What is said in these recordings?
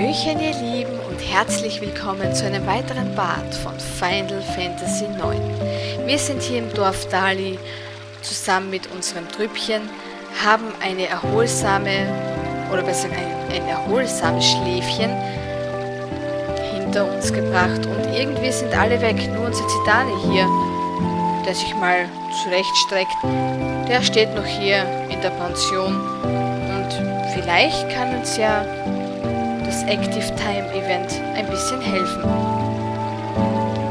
Hallöchen ihr Lieben und herzlich willkommen zu einem weiteren Part von Final Fantasy IX. Wir sind hier im Dorf Dali. Zusammen mit unserem Trüppchen, haben eine erholsame, oder besser ein, ein erholsames Schläfchen hinter uns gebracht. Und irgendwie sind alle weg, nur unser Zidane hier, der sich mal zurechtstreckt, der steht noch hier in der Pension. Und vielleicht kann uns ja das Active Time Event ein bisschen helfen.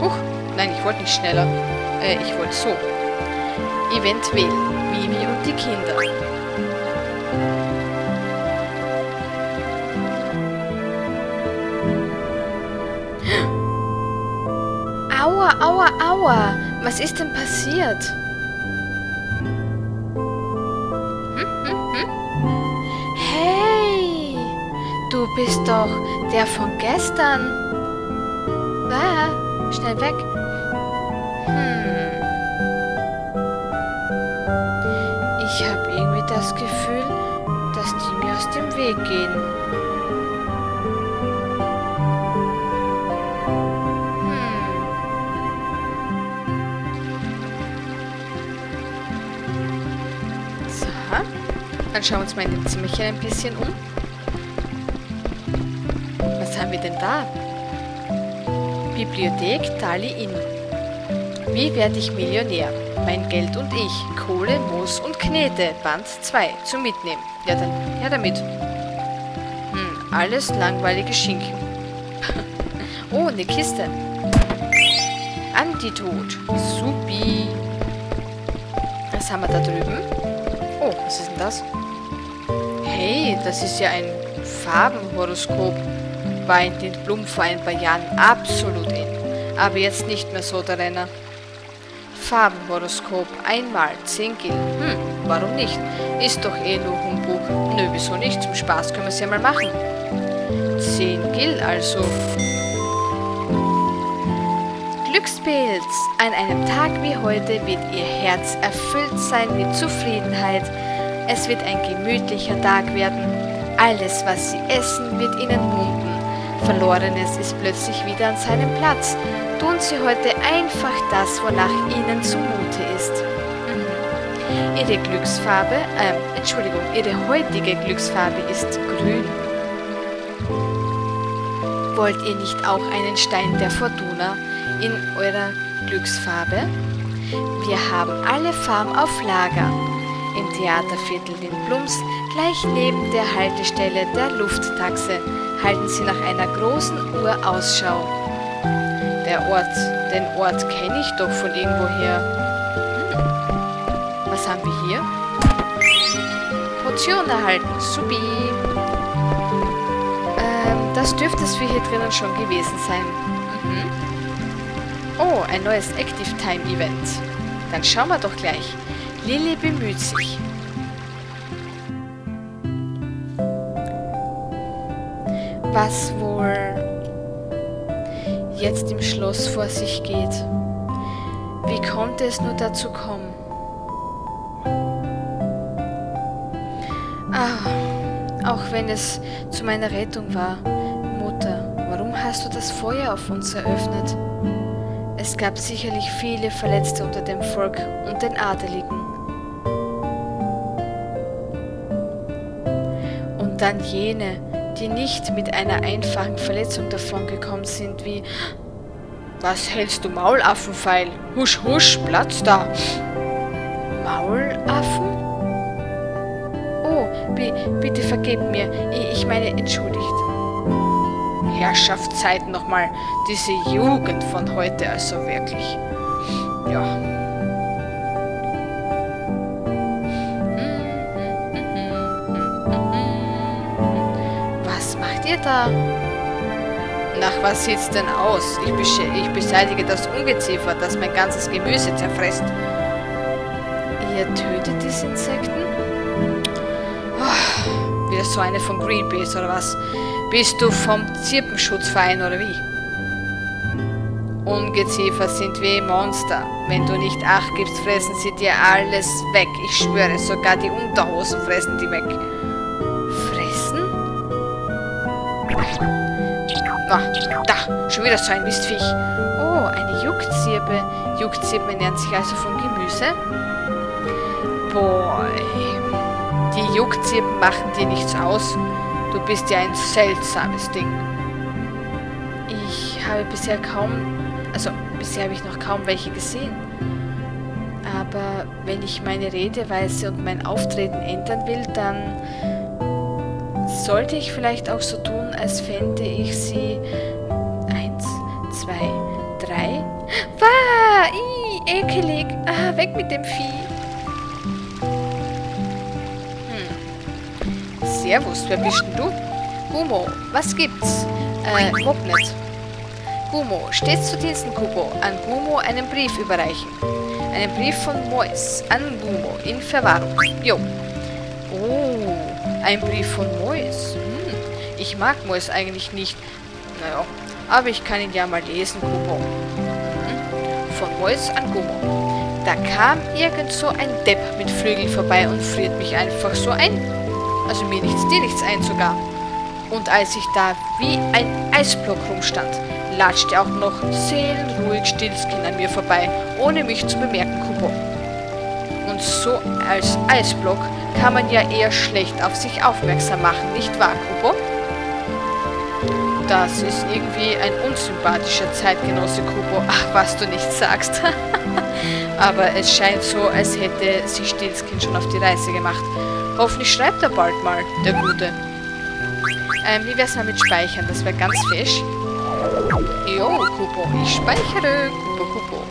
Huch, nein, ich wollte nicht schneller. Äh, ich wollte so. Event wählen. Mimi und die Kinder. Aua, aua, aua. Was ist denn passiert? Du bist doch der von gestern. Ah, schnell weg. Hm. Ich habe irgendwie das Gefühl, dass die mir aus dem Weg gehen. Hm. Dann schauen wir uns mal in dem Zimmerchen ein bisschen um haben wir denn da? Bibliothek Tali Inn. Wie werde ich Millionär? Mein Geld und ich. Kohle, Moos und Knete. Band 2. Zum Mitnehmen. Ja, dann her damit. Hm, alles langweilige Schinken. oh, eine Kiste. Antidot. Supi. Was haben wir da drüben? Oh, was ist denn das? Hey, das ist ja ein Farbenhoroskop in den Blum vor ein paar Jahren absolut in, aber jetzt nicht mehr so der Renner. Farbenhoroskop, einmal 10 Gil. Hm, warum nicht? Ist doch eh nur Humbug. Nö, wieso nicht? Zum Spaß können wir es ja mal machen. 10 Gil also. Glückspilz! An einem Tag wie heute wird Ihr Herz erfüllt sein mit Zufriedenheit. Es wird ein gemütlicher Tag werden. Alles, was Sie essen, wird Ihnen mumpen. Verlorenes ist plötzlich wieder an seinem Platz. Tun Sie heute einfach das, wonach Ihnen zumute ist. Mhm. Ihre Glücksfarbe, äh, Entschuldigung, Ihre heutige Glücksfarbe ist grün. Wollt ihr nicht auch einen Stein der Fortuna in eurer Glücksfarbe? Wir haben alle Farben auf Lager. Im Theaterviertel in Blums, gleich neben der Haltestelle der Lufttaxe halten sie nach einer großen Uhr Ausschau. Der Ort, den Ort kenne ich doch von irgendwoher. Hm. Was haben wir hier? Potion erhalten, subi. Ähm, das dürfte es für hier drinnen schon gewesen sein. Mhm. Oh, ein neues Active Time Event. Dann schauen wir doch gleich. Lilly bemüht sich. Was wohl jetzt im Schloss vor sich geht. Wie konnte es nur dazu kommen? Ah, auch wenn es zu meiner Rettung war. Mutter, warum hast du das Feuer auf uns eröffnet? Es gab sicherlich viele Verletzte unter dem Volk und den Adeligen. Und dann jene, die nicht mit einer einfachen Verletzung davongekommen sind, wie Was hältst du Maulaffenpfeil? Husch, husch, Platz da! Maulaffen? Oh, bitte vergebt mir. Ich meine, entschuldigt. Herrschaftszeiten nochmal. Diese Jugend von heute, also wirklich. Ja. Da? Nach was sieht's denn aus? Ich, ich beseitige das Ungeziefer, das mein ganzes Gemüse zerfrisst. Ihr tötet diese Insekten? Oh, wieder so eine von Greenpeace oder was? Bist du vom Zirpenschutzverein oder wie? Ungeziefer sind wie Monster. Wenn du nicht Acht gibst, fressen sie dir alles weg. Ich schwöre, sogar die Unterhosen fressen die weg. Ah, da, schon wieder so ein Mistviech. Oh, eine Juckzirbe. Juckzirben ernähren sich also von Gemüse. Boah, die Juckzirben machen dir nichts aus. Du bist ja ein seltsames Ding. Ich habe bisher kaum, also bisher habe ich noch kaum welche gesehen. Aber wenn ich meine Redeweise und mein Auftreten ändern will, dann sollte ich vielleicht auch so tun, als fände ich sie. Eins, zwei, drei. Wah! Ih, ekelig! Ah, weg mit dem Vieh! Hm. Servus, wer bist denn du? Gumo, was gibt's? Äh, Mobnet. Gumo, stets zu Diensten, Kubo. An Gumo einen Brief überreichen. Einen Brief von Mois an Gumo in Verwahrung. Jo. Oh, ein Brief von Mois. Ich mag Mois eigentlich nicht. Naja, aber ich kann ihn ja mal lesen, Kubo. Hm. Von Mois an Gumo. Da kam irgend so ein Depp mit Flügeln vorbei und friert mich einfach so ein. Also mir nichts, dir nichts ein sogar. Und als ich da wie ein Eisblock rumstand, latschte auch noch seelenruhig Stillskin an mir vorbei, ohne mich zu bemerken, Kubo. Und so als Eisblock kann man ja eher schlecht auf sich aufmerksam machen, nicht wahr, Kubo? Das ist irgendwie ein unsympathischer Zeitgenosse, Kubo. Ach, was du nicht sagst. Aber es scheint so, als hätte sich Stillskin schon auf die Reise gemacht. Hoffentlich schreibt er bald mal, der Gute. Ähm, wie wär's mal mit Speichern? Das wäre ganz fesch. Jo, Kupo, ich speichere. Kupo, Kupo.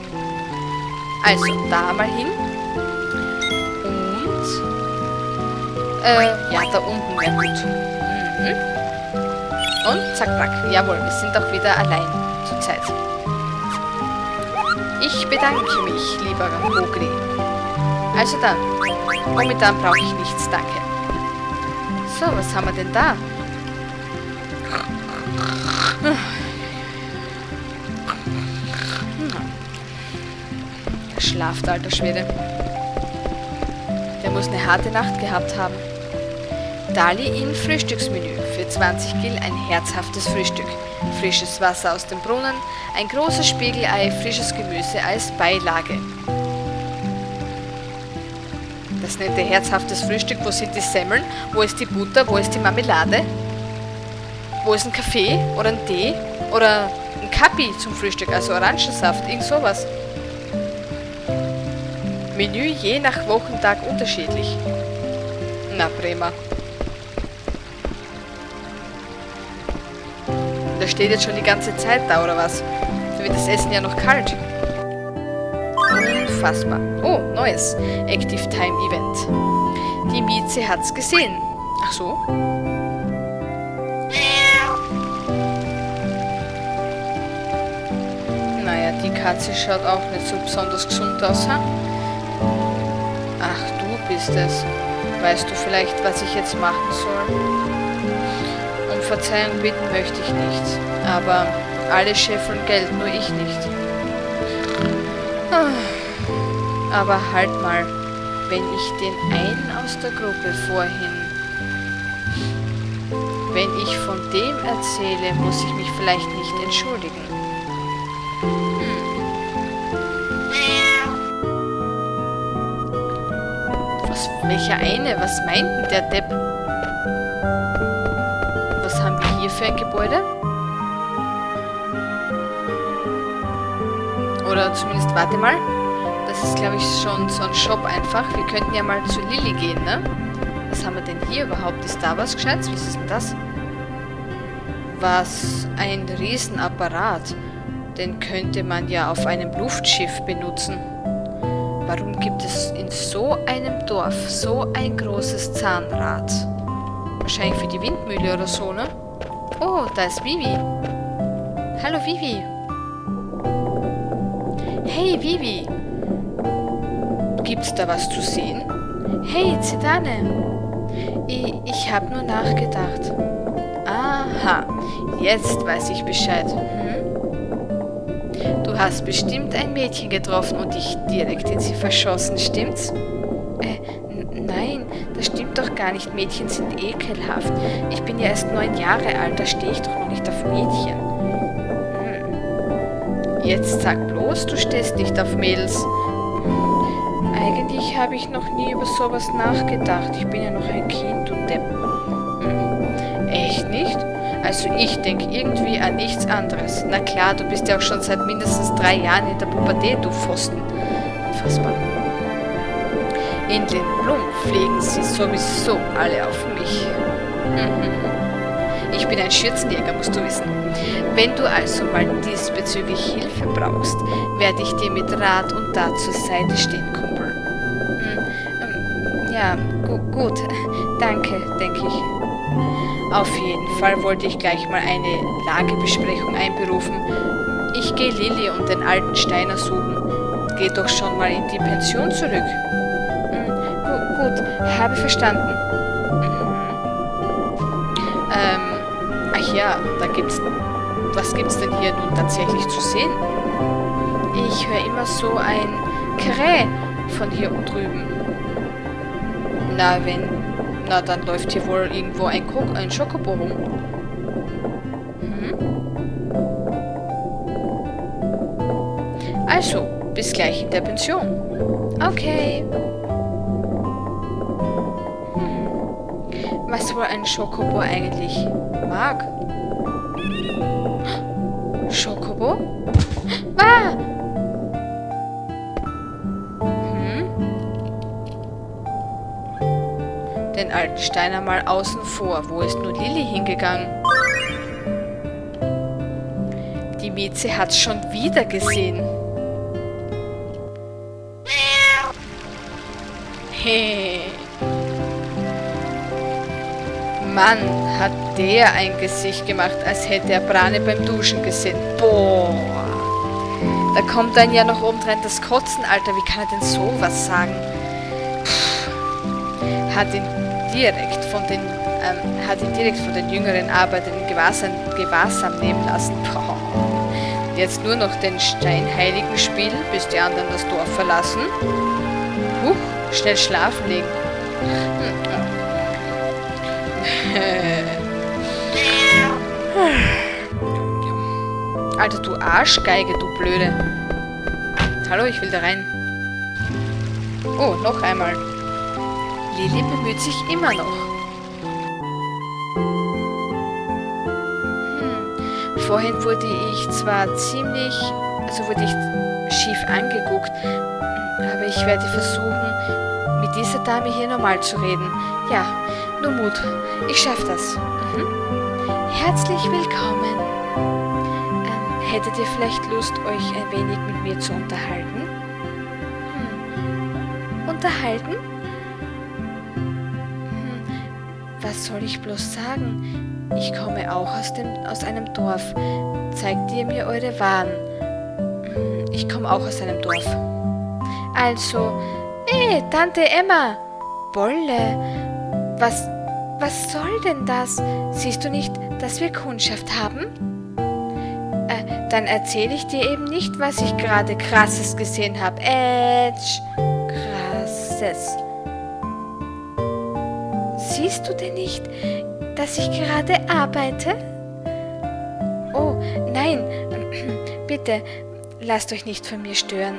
Also, da mal hin. Und... Äh, ja, da unten wäre gut. Mhm. Und zack, zack. Jawohl, wir sind auch wieder allein zur Zeit. Ich bedanke mich, lieber Mogri. Also dann, momentan brauche ich nichts, danke. So, was haben wir denn da? Schlaft, alter Schwede. Der muss eine harte Nacht gehabt haben. Dali in Frühstücksmenü. Für 20 Gil ein herzhaftes Frühstück. Frisches Wasser aus dem Brunnen, ein großes Spiegelei, frisches Gemüse als Beilage. Das nennt er herzhaftes Frühstück. Wo sind die Semmeln? Wo ist die Butter? Wo ist die Marmelade? Wo ist ein Kaffee oder ein Tee oder ein Kapi zum Frühstück, also Orangensaft, irgend sowas. Menü je nach Wochentag unterschiedlich. Na, prima. Der steht jetzt schon die ganze Zeit da, oder was? Da wird das Essen ja noch kalt. Unfassbar. Oh, neues. Active Time Event. Die Mieze hat's gesehen. Ach so. Naja, die Katze schaut auch nicht so besonders gesund aus, ha? Ach, du bist es. Weißt du vielleicht, was ich jetzt machen soll? Verzeihung bitten möchte ich nicht. Aber alle scheffeln Geld, nur ich nicht. Aber halt mal, wenn ich den einen aus der Gruppe vorhin... Wenn ich von dem erzähle, muss ich mich vielleicht nicht entschuldigen. Was, welcher eine? Was meint denn der Depp? Ein Gebäude? Oder zumindest, warte mal. Das ist, glaube ich, schon so ein Shop einfach. Wir könnten ja mal zu Lilly gehen, ne? Was haben wir denn hier überhaupt? Ist da was Gescheites? Was ist denn das? Was? Ein Riesenapparat. Den könnte man ja auf einem Luftschiff benutzen. Warum gibt es in so einem Dorf so ein großes Zahnrad? Wahrscheinlich für die Windmühle oder so, ne? Oh, da ist Vivi. Hallo Vivi. Hey Vivi. Gibt's da was zu sehen? Hey Zidane. Ich, ich habe nur nachgedacht. Aha, jetzt weiß ich Bescheid. Hm? Du hast bestimmt ein Mädchen getroffen und dich direkt in sie verschossen, stimmt's? Gar nicht. Mädchen sind ekelhaft. Ich bin ja erst neun Jahre alt, da stehe ich doch noch nicht auf Mädchen. Hm. Jetzt sag bloß, du stehst nicht auf Mädels. Eigentlich habe ich noch nie über sowas nachgedacht. Ich bin ja noch ein Kind, du Depp. Hm. Echt nicht? Also ich denke irgendwie an nichts anderes. Na klar, du bist ja auch schon seit mindestens drei Jahren in der Pubertät, du Pfosten. Unfassbar. Den Blum pflegen sie sowieso alle auf mich. Ich bin ein Schürzenjäger, musst du wissen. Wenn du also mal diesbezüglich Hilfe brauchst, werde ich dir mit Rat und Tat zur Seite stehen, Kumpel. Hm, ähm, ja, gu gut. Danke, denke ich. Auf jeden Fall wollte ich gleich mal eine Lagebesprechung einberufen. Ich gehe Lilly und den alten Steiner suchen. Geh doch schon mal in die Pension zurück. Gut, habe verstanden. Ähm, ach ja, da gibt's... Was gibt's denn hier nun tatsächlich zu sehen? Ich höre immer so ein Kräh von hier drüben. Na, wenn... Na, dann läuft hier wohl irgendwo ein, Ko ein Schokobo rum. Hm? Also, bis gleich in der Pension. Okay. Was wohl ein Schokobo eigentlich mag? Schokobo? Ah! Hm? Den alten Steiner mal außen vor. Wo ist nur Lilly hingegangen? Die Mieze hat's schon wieder gesehen. Hey. Mann, hat der ein Gesicht gemacht, als hätte er Brane beim Duschen gesehen. Boah. Da kommt dann ja noch obendrein das Kotzen, Alter. Wie kann er denn sowas sagen? Puh. Hat ihn direkt von den, ähm, hat ihn direkt von den jüngeren Arbeitern Gewahrsam, Gewahrsam nehmen lassen. Boah. Jetzt nur noch den Steinheiligen spielen, bis die anderen das Dorf verlassen. Huch. Schnell schlafen legen. Alter, du Arschgeige, du Blöde. Hallo, ich will da rein. Oh, noch einmal. Lili bemüht sich immer noch. Hm. Vorhin wurde ich zwar ziemlich... Also wurde ich schief angeguckt, aber ich werde versuchen, mit dieser Dame hier normal zu reden. Ja, nur Mut. Ich schaffe das. Mhm. Herzlich willkommen. Hättet ihr vielleicht Lust, euch ein wenig mit mir zu unterhalten? Hm. Unterhalten? Hm. Was soll ich bloß sagen? Ich komme auch aus, dem, aus einem Dorf. Zeigt ihr mir eure Waren? Hm. Ich komme auch aus einem Dorf. Also, eh, Tante Emma, Bolle, was, was soll denn das? Siehst du nicht, dass wir Kundschaft haben? Äh, dann erzähle ich dir eben nicht, was ich gerade krasses gesehen habe. Ätsch, krasses. Siehst du denn nicht, dass ich gerade arbeite? Oh, nein, bitte, lasst euch nicht von mir stören.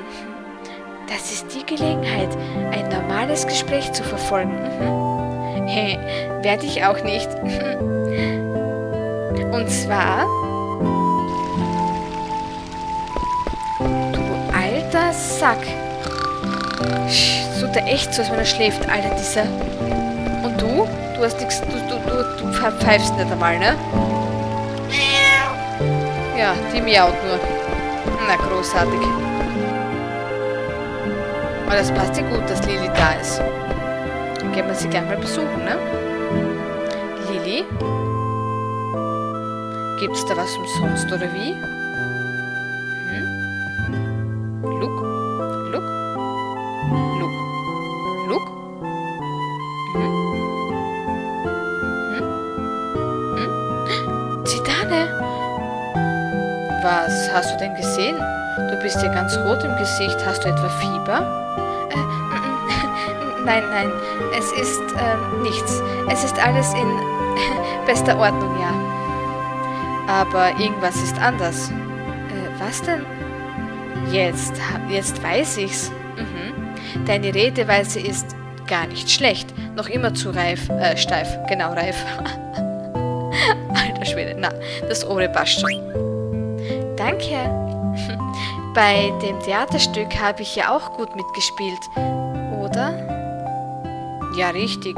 Das ist die Gelegenheit, ein normales Gespräch zu verfolgen. Mhm. Hey, werde ich auch nicht. Und zwar... Sack. Tut er echt so, als wenn er schläft, Alter, dieser... Und du? Du hast nichts... Du, du, du, du pfeifst nicht einmal, ne? Ja, die miaut nur. Na, großartig. Aber das passt ja gut, dass Lili da ist. Dann gehen wir sie gleich mal besuchen, ne? Lili? Gibt's da was umsonst oder wie? Hast du denn gesehen? Du bist ja ganz rot im Gesicht. Hast du etwa Fieber? nein, nein, es ist ähm, nichts. Es ist alles in bester Ordnung, ja. Aber irgendwas ist anders. Äh, was denn? Jetzt, jetzt weiß ich's. Mhm. Deine Redeweise ist gar nicht schlecht. Noch immer zu reif, äh, steif, genau, reif. Alter Schwede, na, das Obre passt schon. Danke. Bei dem Theaterstück habe ich ja auch gut mitgespielt, oder? Ja, richtig.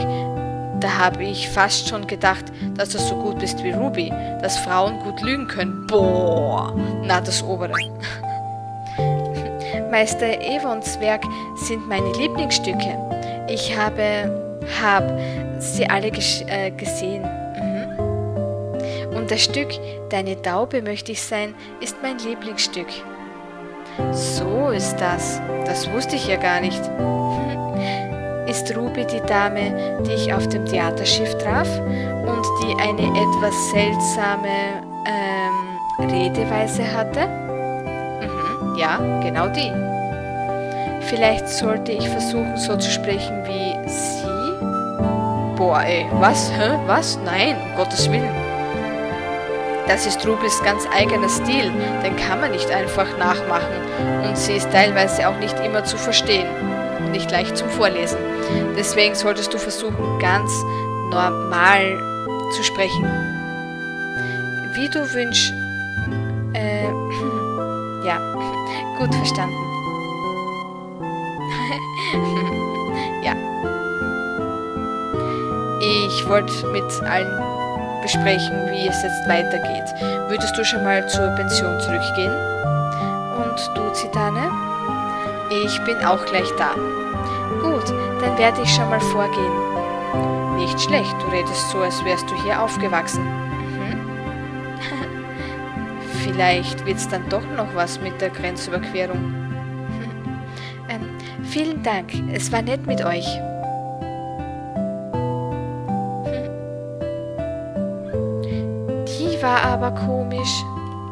Da habe ich fast schon gedacht, dass du so gut bist wie Ruby, dass Frauen gut lügen können. Boah, na das Obere. Meister Evons Werk sind meine Lieblingsstücke. Ich habe, hab sie alle äh, gesehen. Mhm. Und das Stück Deine Taube möchte ich sein ist mein Lieblingsstück. So ist das. Das wusste ich ja gar nicht. Ist Ruby die Dame, die ich auf dem Theaterschiff traf und die eine etwas seltsame ähm, Redeweise hatte? Mhm, ja, genau die. Vielleicht sollte ich versuchen, so zu sprechen wie sie? Boah, ey, was? Hä? Was? Nein, um Gottes Willen. Das ist Rubis ganz eigener Stil, den kann man nicht einfach nachmachen und sie ist teilweise auch nicht immer zu verstehen und nicht leicht zum Vorlesen. Deswegen solltest du versuchen, ganz normal zu sprechen. Wie du wünschst. Äh, ja, gut verstanden. ja. Ich wollte mit allen besprechen, wie es jetzt weitergeht. Würdest du schon mal zur Pension zurückgehen? Und du, Zitane? Ich bin auch gleich da. Gut, dann werde ich schon mal vorgehen. Nicht schlecht, du redest so, als wärst du hier aufgewachsen. Mhm. Vielleicht wird's dann doch noch was mit der Grenzüberquerung. ähm, vielen Dank, es war nett mit euch. War aber komisch.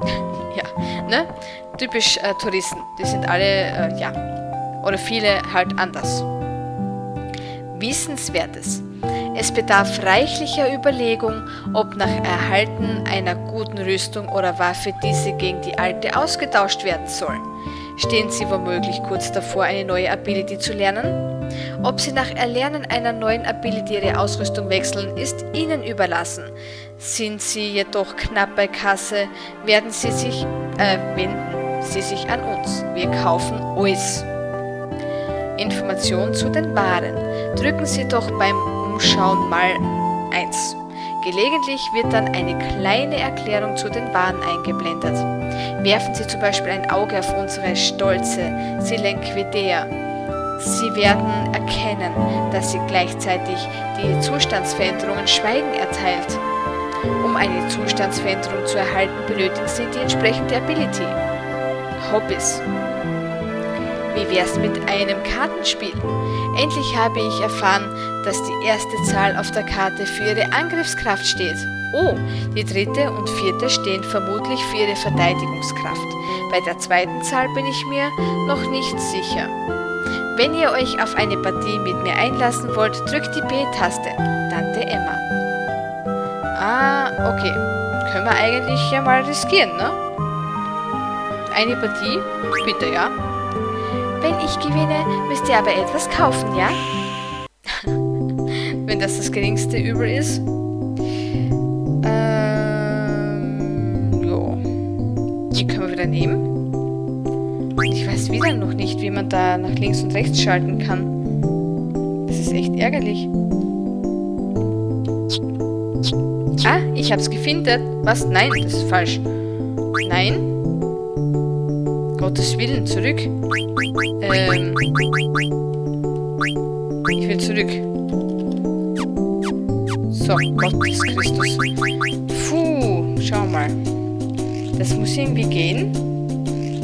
ja, ne? Typisch äh, Touristen. Die sind alle, äh, ja, oder viele halt anders. Wissenswertes. Es bedarf reichlicher Überlegung, ob nach Erhalten einer guten Rüstung oder Waffe diese gegen die alte ausgetauscht werden soll. Stehen Sie womöglich kurz davor, eine neue Ability zu lernen? Ob Sie nach Erlernen einer neuen Ability Ihre Ausrüstung wechseln, ist Ihnen überlassen. Sind Sie jedoch knapp bei Kasse, werden Sie sich, äh, wenden Sie sich an uns. Wir kaufen alles. Information zu den Waren. Drücken Sie doch beim Umschauen mal 1. Gelegentlich wird dann eine kleine Erklärung zu den Waren eingeblendet. Werfen Sie zum Beispiel ein Auge auf unsere stolze Silenquidea. Sie werden erkennen, dass sie gleichzeitig die Zustandsveränderungen Schweigen erteilt. Um eine Zustandsveränderung zu erhalten, benötigen Sie die entsprechende Ability. Hobbys. Wie wär's mit einem Kartenspiel? Endlich habe ich erfahren, dass die erste Zahl auf der Karte für ihre Angriffskraft steht. Oh, die dritte und vierte stehen vermutlich für ihre Verteidigungskraft. Bei der zweiten Zahl bin ich mir noch nicht sicher. Wenn ihr euch auf eine Partie mit mir einlassen wollt, drückt die B-Taste. Tante Emma. Ah, okay. Können wir eigentlich ja mal riskieren, ne? Eine Partie? Bitte, ja. Wenn ich gewinne, müsst ihr aber etwas kaufen, ja? Wenn das das geringste Übel ist. Ähm, jo. Die können wir wieder nehmen. Wieder noch nicht, wie man da nach links und rechts schalten kann. Das ist echt ärgerlich. Ah, ich hab's gefunden. Was? Nein, das ist falsch. Nein. Gottes Willen, zurück. Ähm. Ich will zurück. So, Gottes Christus. Puh, schau mal. Das muss irgendwie gehen,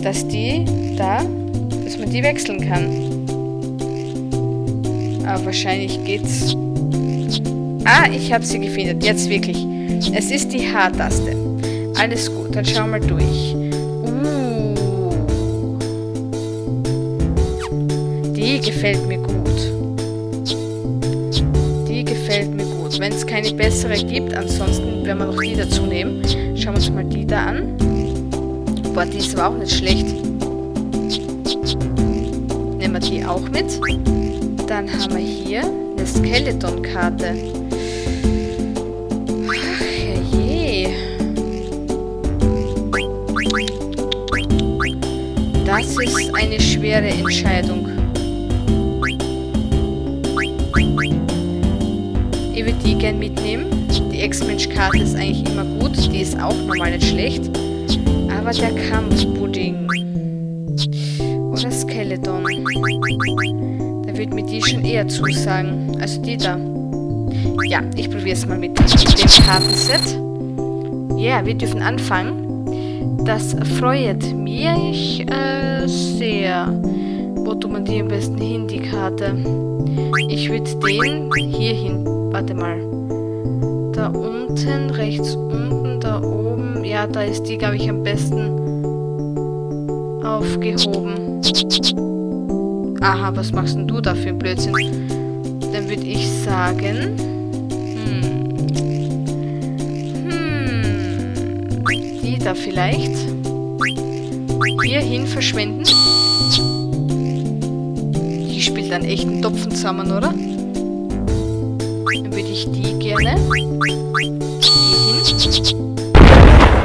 dass die da, dass man die wechseln kann. Aber wahrscheinlich geht's. Ah, ich habe sie gefunden. Jetzt wirklich. Es ist die H-Taste. Alles gut, dann schauen wir durch. Uh. Die gefällt mir gut. wenn es keine bessere gibt. Ansonsten werden wir noch die dazu nehmen. Schauen wir uns mal die da an. Boah, die ist aber auch nicht schlecht. Wir die auch mit. Dann haben wir hier eine Skeleton-Karte. Das ist eine schwere Entscheidung. Ich würde die gern mitnehmen. Die Ex-Mensch-Karte ist eigentlich immer gut. Die ist auch normal nicht schlecht. Aber der Kampfpudding. Da würde mir die schon eher zusagen. Also die da. Ja, ich probiere es mal mit dem Kartenset. Ja, yeah, wir dürfen anfangen. Das freut mich äh, sehr. Wo tut man die am besten hin, die Karte? Ich würde den hier hin. Warte mal. Da unten, rechts unten, da oben. Ja, da ist die, glaube ich, am besten aufgehoben. Aha, was machst denn du da für ein Blödsinn? Dann würde ich sagen... Hm. Hm. Die da vielleicht. Hierhin verschwenden. Die spielt einen echten Topfen zusammen, oder? Dann würde ich die gerne. Hin.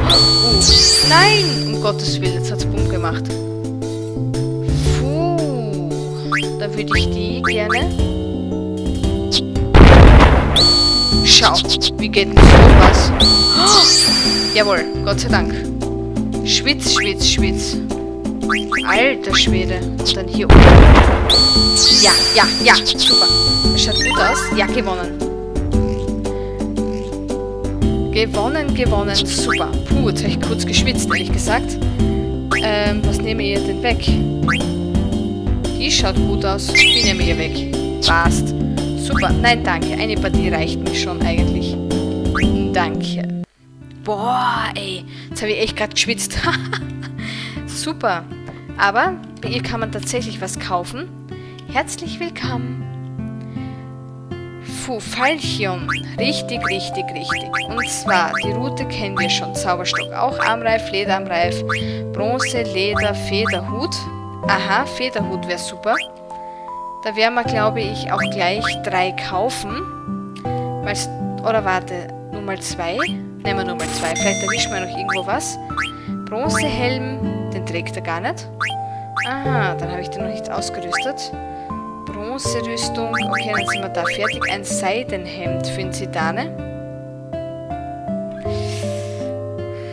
Oh, nein! Um Gottes Willen, jetzt hat es Bumm gemacht. Würde ich die gerne. Schau, wie geht denn sowas? Oh, jawohl, Gott sei Dank. Schwitz, schwitz, schwitz. Alter Schwede. Und dann hier oben. Ja, ja, ja, super. Das schaut gut aus. Ja, gewonnen. Gewonnen, gewonnen. Super. Puh, jetzt habe ich kurz geschwitzt, ehrlich gesagt. Ähm, was nehme ich denn weg? Die schaut gut aus. Die nehme ich weg. Passt. Super. Nein, danke. Eine Partie reicht mir schon eigentlich. Danke. Boah, ey. Jetzt habe ich echt gerade geschwitzt. Super. Aber bei ihr kann man tatsächlich was kaufen. Herzlich willkommen. Puh, Falchion. Richtig, richtig, richtig. Und zwar, die Route kennen wir schon. Zauberstock auch. Armreif, Lederarmreif, Bronze, Leder, Federhut. Aha, Federhut wäre super. Da werden wir, glaube ich, auch gleich drei kaufen. Weil's, oder warte, Nummer zwei. Nehmen wir Nummer zwei. Vielleicht erwischen wir noch irgendwo was. Bronzehelm, den trägt er gar nicht. Aha, dann habe ich den noch nicht ausgerüstet. Bronzerüstung. Okay, dann sind wir da fertig. Ein Seidenhemd für den Zidane.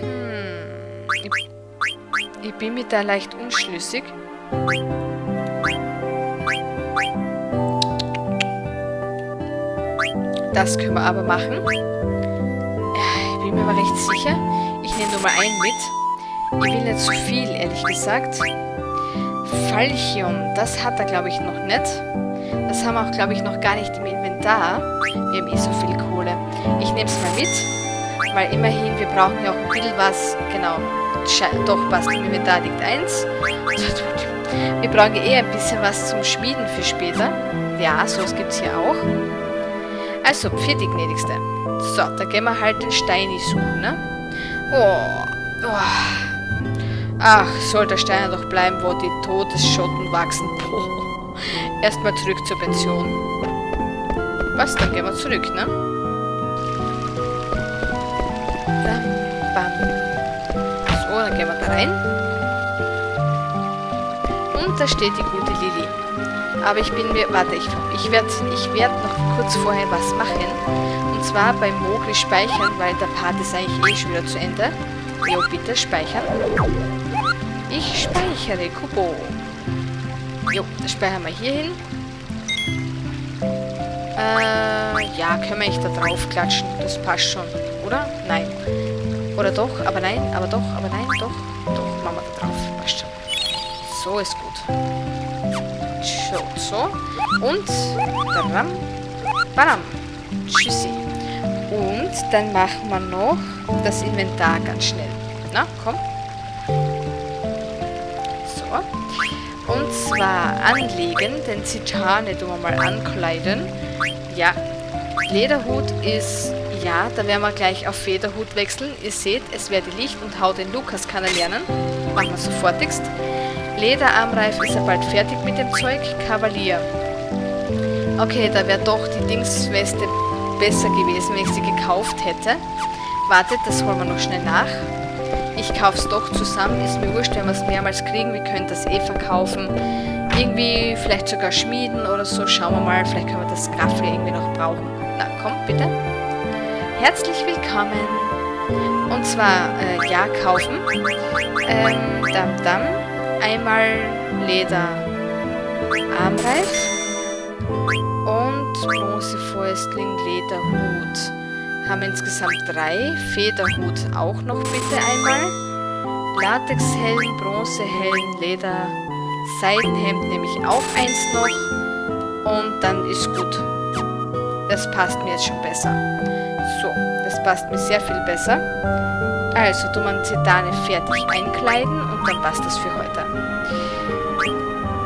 Hm. Ich, ich bin mir da leicht unschlüssig. Das können wir aber machen. Ich bin mir aber recht sicher. Ich nehme Nummer 1 mit. Ich will nicht zu viel, ehrlich gesagt. Falchion, das hat er, glaube ich, noch nicht. Das haben wir auch, glaube ich, noch gar nicht im Inventar. Wir haben eh so viel Kohle. Ich nehme es mal mit, weil immerhin, wir brauchen ja auch ein bisschen was. Genau, doch passt, Inventar liegt eins. Wir brauchen eh ein bisschen was zum Schmieden für später. Ja, sowas gibt es hier auch. Also, für die Gnädigste. So, da gehen wir halt den Steini suchen, ne? Oh, oh. Ach, soll der Stein doch bleiben, wo die Todesschotten wachsen. Erstmal zurück zur Pension. Was, dann gehen wir zurück, ne? Da steht die gute Lilly. Aber ich bin mir... Warte, ich, ich werde ich werd noch kurz vorher was machen. Und zwar beim Mogli speichern, weil der Part ist eigentlich eh schon wieder zu Ende. Jo, bitte speichern. Ich speichere Kubo. Jo, das speichern wir hier hin. Äh, ja, können wir echt da drauf klatschen. Das passt schon, oder? Nein. Oder doch, aber nein, aber doch, aber nein, doch. Doch, machen wir da drauf. Passt schon. So ist gut. So. Und, badam, badam. Tschüssi. Und dann machen wir noch das Inventar ganz schnell. Na, komm. So. Und zwar anlegen, den Zitane tun wir mal ankleiden. Ja, Lederhut ist, ja, da werden wir gleich auf Federhut wechseln. Ihr seht, es werde Licht und Hau den Lukas kann er lernen. Machen wir sofortigst. Lederarmreif ist er bald fertig mit dem Zeug. Kavalier. Okay, da wäre doch die Dingsweste besser gewesen, wenn ich sie gekauft hätte. Wartet, das holen wir noch schnell nach. Ich kaufe es doch zusammen. Ist mir wurscht, wenn wir es mehrmals kriegen. Wir können das eh verkaufen. Irgendwie vielleicht sogar schmieden oder so. Schauen wir mal. Vielleicht können wir das Graffel irgendwie noch brauchen. Na, komm, bitte. Herzlich willkommen. Und zwar, äh, ja, kaufen. Ähm, dam, dam. Einmal Leder Armreif und Bronze Fäustling Lederhut haben insgesamt drei. Federhut auch noch bitte einmal. Latexhelm, Bronzehellen, Leder, Seidenhemd nehme ich auch eins noch. Und dann ist gut. Das passt mir jetzt schon besser. So, das passt mir sehr viel besser. Also, du man Zitane fertig einkleiden und dann passt das für heute.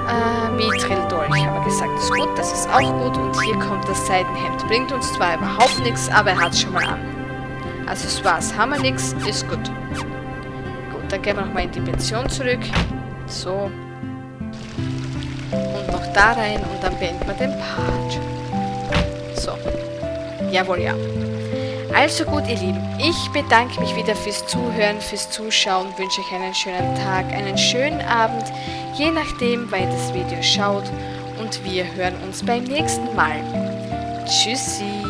Äh, Mithril-Dolch haben wir gesagt, ist gut, das ist auch gut. Und hier kommt das Seidenhemd. Bringt uns zwar überhaupt nichts, aber er hat schon mal an. Also es war's, haben wir nichts, ist gut. Gut, dann gehen wir nochmal in die Pension zurück. So. Und noch da rein und dann beenden wir den Part. So. Jawohl, ja. Also gut, ihr Lieben, ich bedanke mich wieder fürs Zuhören, fürs Zuschauen, wünsche euch einen schönen Tag, einen schönen Abend, je nachdem, wann ihr das Video schaut und wir hören uns beim nächsten Mal. Tschüssi!